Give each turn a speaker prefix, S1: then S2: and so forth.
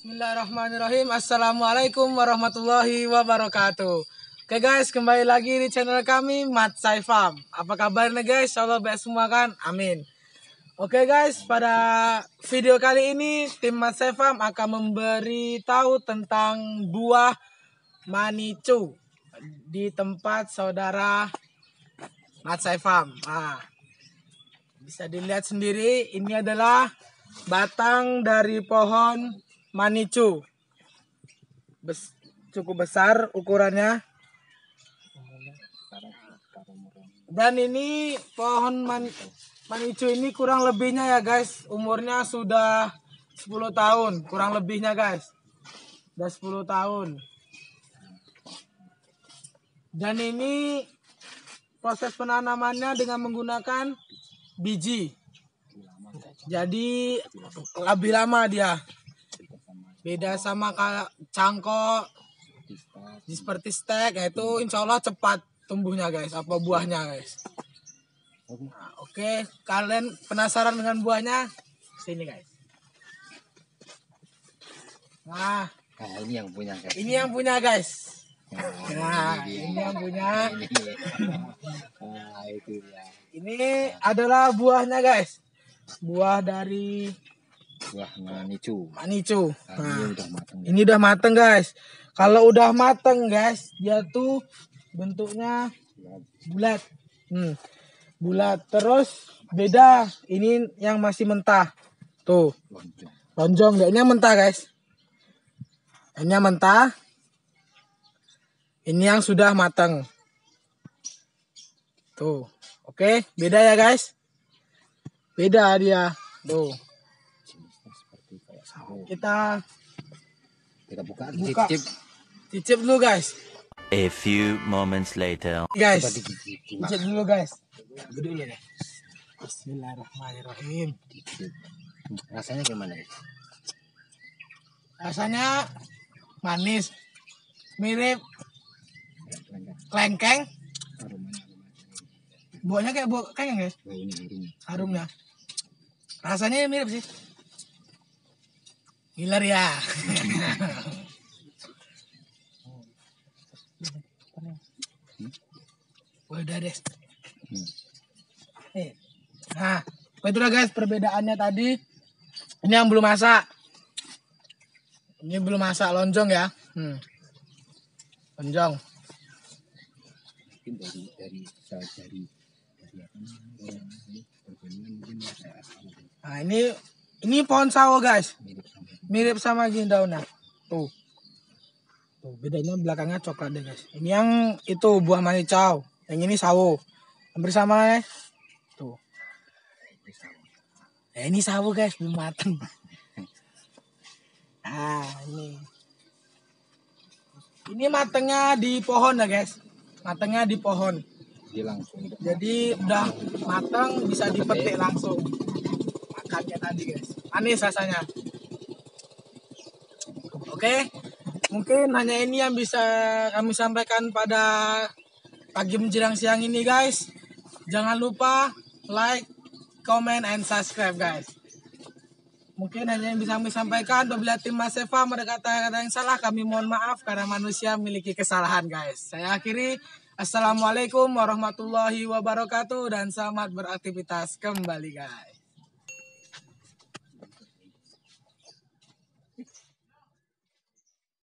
S1: Bismillahirrahmanirrahim. Assalamualaikum warahmatullahi wabarakatuh. Oke guys, kembali lagi di channel kami Mat Saifam. Apa kabarnya guys? Insyaallah baik semua kan? Amin. Oke guys, pada video kali ini tim Mat Saifam akan memberi tahu tentang buah manicu di tempat saudara Mat Saifam. Nah, bisa dilihat sendiri ini adalah batang dari pohon manicu. Bes, cukup besar ukurannya. Dan ini pohon man, manicu ini kurang lebihnya ya guys, umurnya sudah 10 tahun, kurang lebihnya guys. Sudah 10 tahun. Dan ini proses penanamannya dengan menggunakan biji. Jadi lebih lama dia. Beda sama kayak cangkok seperti stek ya itu insya Allah cepat tumbuhnya guys apa buahnya guys. Nah, Oke kalian penasaran dengan buahnya sini guys. Nah
S2: Nah, ini yang punya guys.
S1: ini yang punya guys. Nah
S2: ini
S1: ini yang punya.
S2: Nah, itu ya.
S1: Ini adalah buahnya guys. Buah dari
S2: Buah manicu.
S1: manicu.
S2: Nah,
S1: Nah,
S2: ini udah matang.
S1: Ini udah mateng guys. Kalau udah mateng guys, dia tuh bentuknya bulat. Hmm. Bulat. Terus beda. Ini yang masih mentah. Tuh,
S2: Lonjong.
S1: lonjong. Ini mentah guys. Ini yang mentah. Ini yang sudah mateng. Tuh. Oke, beda ya guys. Beda dia. Tuh.
S2: Jenisnya seperti kayak sawo.
S1: Kita
S2: Kita buka,
S1: Buka.
S2: cicip.
S1: cicip dulu guys.
S3: A few moments later.
S1: Guys. Cicip dulu guys. Gede dulu deh. Bismillahirrahmanirrahim.
S2: Cicip. Rasanya gimana? ya?
S1: Rasanya manis. Mirip klengkeng. Buahnya kayak buah klengkeng guys.
S2: Harumnya.
S1: Rasanya mirip sih. Gilar ya. Udah deh.
S2: Hmm.
S1: Nih. Nah, itu lah guys perbedaannya tadi. Ini yang belum masak. Ini belum masak lonjong ya. Hmm. Lonjong.
S2: Mungkin dari dari dari dari
S1: Nah, ini ini pohon sawo guys.
S2: mirip sama
S1: daunnya. Tuh. Tuh, bedanya belakangnya coklat deh guys. Ini yang itu buah manicau. Yang ini sawo. Hampir sama ya. Tuh.
S2: ini sawo.
S1: Nah, ini sawo guys, belum mateng. Nah, ini. Ini matengnya di pohon ya guys. Matengnya di pohon.
S2: Langsung
S1: Jadi udah matang bisa dipetik langsung. Makannya tadi guys. Manis rasanya. Oke. Mungkin hanya ini yang bisa kami sampaikan pada pagi menjelang siang ini guys. Jangan lupa like, comment, and subscribe guys. Mungkin hanya yang bisa kami sampaikan apabila tim Mas Eva ada kata-kata yang salah kami mohon maaf karena manusia memiliki kesalahan guys. Saya akhiri Assalamualaikum warahmatullahi wabarakatuh dan selamat beraktivitas kembali guys.